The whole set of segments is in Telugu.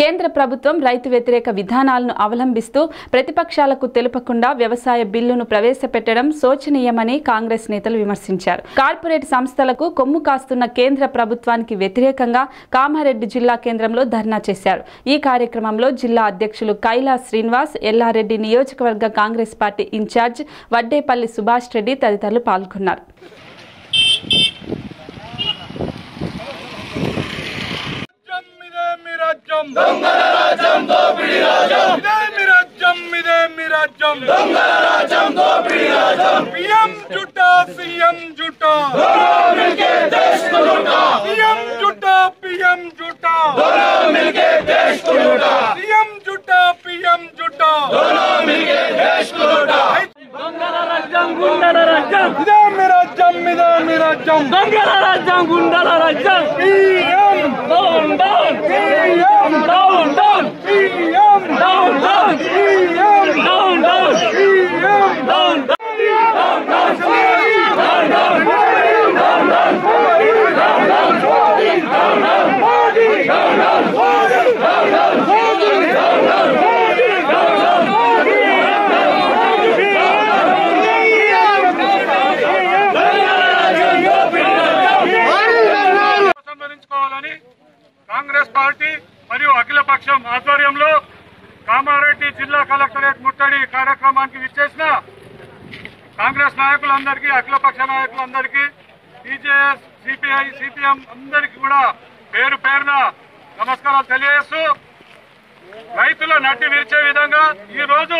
కేంద్ర ప్రభుత్వం రైతు వ్యతిరేక విధానాలను అవలంబిస్తూ ప్రతిపక్షాలకు తెలుపకుండా వ్యవసాయ బిల్లును ప్రవేశపెట్టడం శోచనీయమని కాంగ్రెస్ నేతలు విమర్శించారు. కార్పొరేట్ సంస్థలకు కొమ్ము కాస్తున్న కేంద్ర ప్రభుత్వానికి వ్యతిరేకంగా కామారెడ్డి జిల్లా కేంద్రంలో ధర్నా చేశారు. ఈ కార్యక్రమంలో జిల్లా అధ్యక్షులు కైలాస్ శ్రీనివాస్ ఎల్లారెడ్డి నియోజకవర్గ Congress party in charge Vaddepalli Subhash Reddy తదితరులు పాల్గొన్నారు. ಇದೆ ಮಿರಾಜಂ ರಾಜಂ दो राजम पीएम जुटा सीएम जुटा। दोनों मिलके देश को लूटा पीएम जुटा पीएम जुटा। दोनों मिलके देश को लूटा पीएम जुटा पीएम जुटा। दोनों मिलके देश को लूटा मेरा जम। मेरा जम गंगारा राजम पीएम। పార్టీ మరియు అఖిల పక్షం ఆధ్వర్యంలో కామారెడ్డి జిల్లా కలెక్టరేట్ ముట్టడి కార్యక్రమానికి విచ్చేసిన కాంగ్రెస్ నాయకులందరికీ అఖిలపక్ష నాయకులందరికీ టీజేఎస్ సిపిఐ సిపిఎం అందరికీ కూడా పేరు పేరున నమస్కారాలు తెలియజేస్తూ రైతుల నడ్డి విరిచే విధంగా ఈ రోజు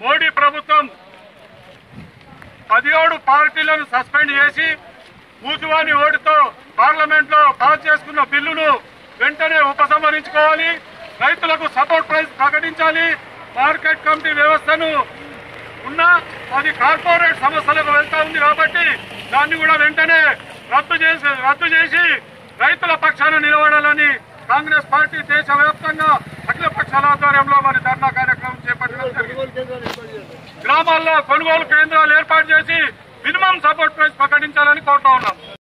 మోడీ ప్రభుత్వం పదిహేడు పార్టీలను సస్పెండ్ చేసి కూచువాని ఓటుతో పార్లమెంట్లో పాస్ చేసుకున్న బిల్లును వెంటనే ఉపసంహరించుకోవాలి. రైతులకు సపోర్ట్ ప్రైస్ ప్రకటించాలి. మార్కెట్ కమిటీ వ్యవస్థను ఉన్న అది కార్పొరేట్ సమస్యలకు వెళ్తా ఉంది కాబట్టి దాన్ని కూడా వెంటనే రద్దు చేసి రద్దు చేసి రైతుల పక్షాన నిలబడాలని కాంగ్రెస్ పార్టీ దేశవ్యాప్తంగా అఖిల పక్షాల ఆధ్వర్యంలో మరి ధర్నా కార్యక్రమం చేపట్టడం జరిగింది. గ్రామాల్లో కొనుగోలు కేంద్రాలు ఏర్పాటు చేసి మినిమం సపోర్ట్ ప్రైస్ ప్రకటించాలని కోరుతా ఉన్నాం.